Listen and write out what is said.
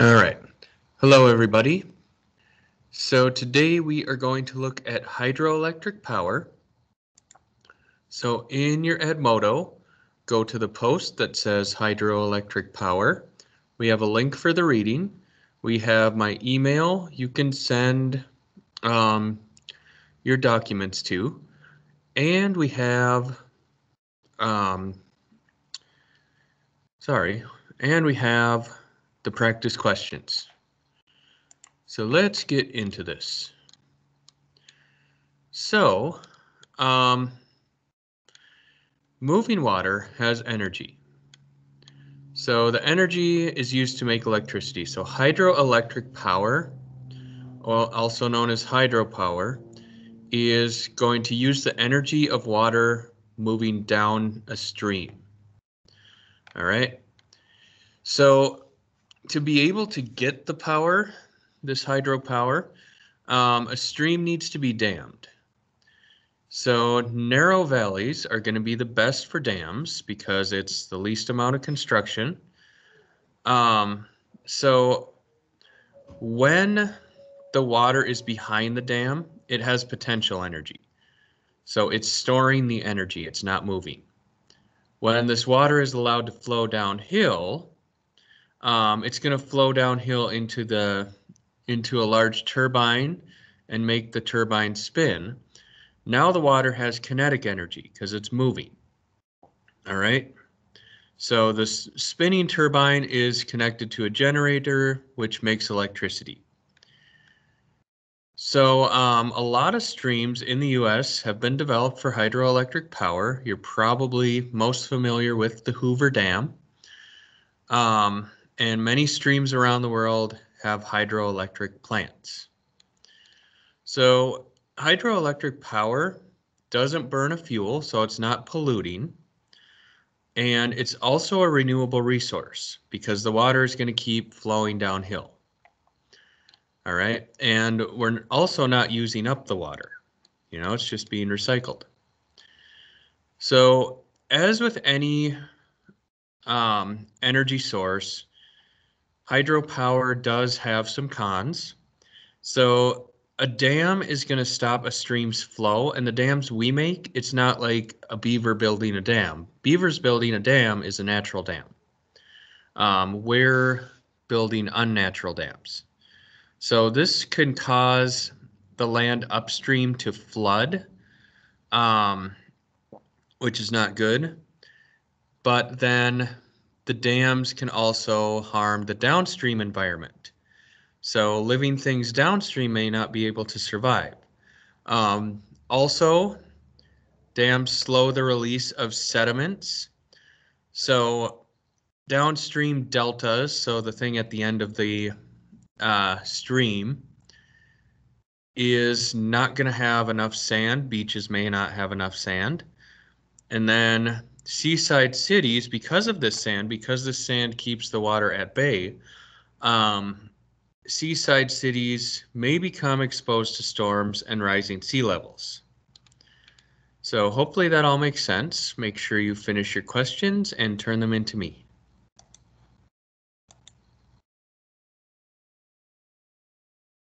All right. Hello, everybody. So today we are going to look at hydroelectric power. So in your Edmodo, go to the post that says hydroelectric power. We have a link for the reading. We have my email you can send um, your documents to. And we have, um, sorry, and we have the practice questions. So let's get into this. So, um, moving water has energy. So the energy is used to make electricity. So hydroelectric power, also known as hydropower, is going to use the energy of water moving down a stream. All right. So to be able to get the power, this hydropower, um, a stream needs to be dammed. So narrow valleys are going to be the best for dams because it's the least amount of construction. Um, so when the water is behind the dam, it has potential energy. So it's storing the energy, it's not moving. When this water is allowed to flow downhill, um, it's going to flow downhill into the into a large turbine and make the turbine spin. Now the water has kinetic energy because it's moving. All right. So the spinning turbine is connected to a generator, which makes electricity. So um, a lot of streams in the U.S. have been developed for hydroelectric power. You're probably most familiar with the Hoover Dam. Um, and many streams around the world have hydroelectric plants. So hydroelectric power doesn't burn a fuel, so it's not polluting. And it's also a renewable resource because the water is going to keep flowing downhill. All right. And we're also not using up the water. You know, it's just being recycled. So as with any um, energy source, hydropower does have some cons. So a dam is going to stop a stream's flow, and the dams we make, it's not like a beaver building a dam. Beavers building a dam is a natural dam. Um, we're building unnatural dams. So this can cause the land upstream to flood, um, which is not good. But then the dams can also harm the downstream environment. So living things downstream may not be able to survive. Um, also, dams slow the release of sediments. So downstream deltas, so the thing at the end of the uh, stream, is not going to have enough sand. Beaches may not have enough sand. And then seaside cities, because of this sand, because the sand keeps the water at bay, um, seaside cities may become exposed to storms and rising sea levels. So hopefully that all makes sense. Make sure you finish your questions and turn them into me.